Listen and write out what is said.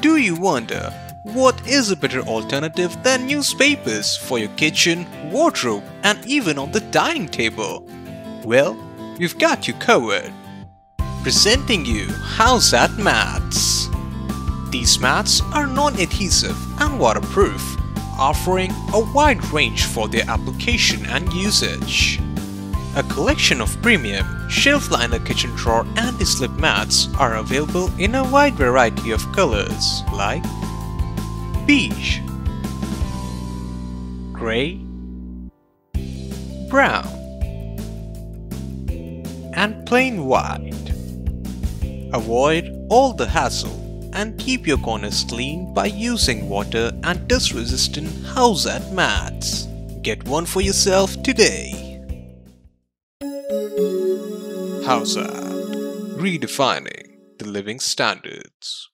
Do you wonder what is a better alternative than newspapers for your kitchen, wardrobe, and even on the dining table? Well, we've got you covered. Presenting you Houzzat Mats. These mats are non-adhesive and waterproof, offering a wide range for their application and usage. A collection of premium shelf liner kitchen drawer anti-slip mats are available in a wide variety of colors like beige, grey, brown, and plain white. Avoid all the hassle and keep your corners clean by using water and dust resistant Houzzat mats. Get one for yourself today. Houzzat, redefining the living standards.